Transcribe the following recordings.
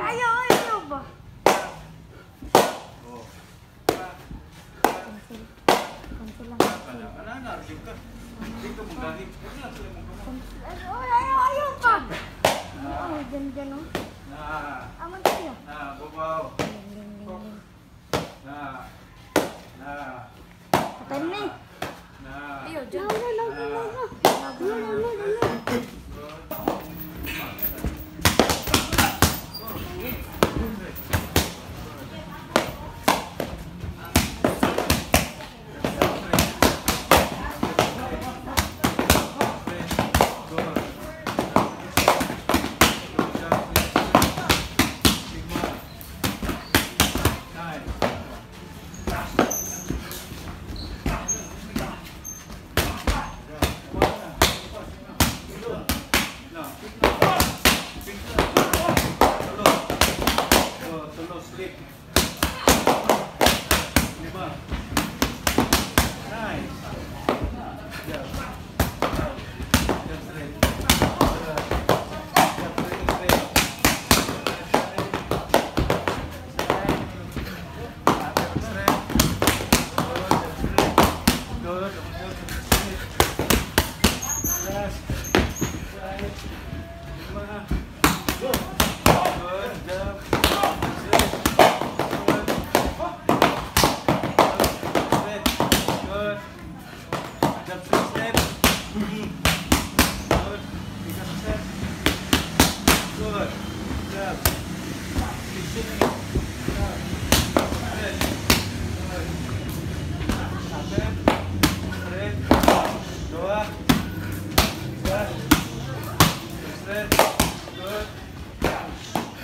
Ayo, ayo, ba. Oh. ko lang. Ala, ala, dito. Dito mo gahi. Ayaw, ayaw, ayaw pa. Oo, dyan, dyan, oh. Na. Aman tayo. Na, bubaw. Na. Na. Patay na eh. Na. Ayaw, dyan. Na, na, na, na, na. Na, na, na, na. Vamos. Go. Jump three step. Good. Pick up step. Good. Jump. Keep sitting.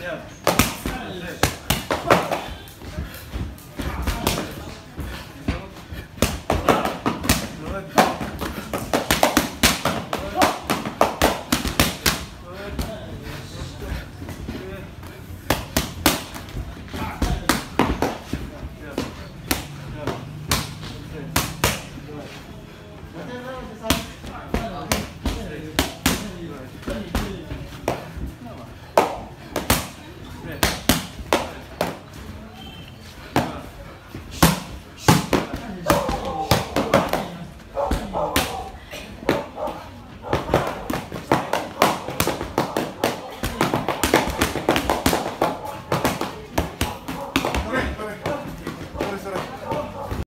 Yeah.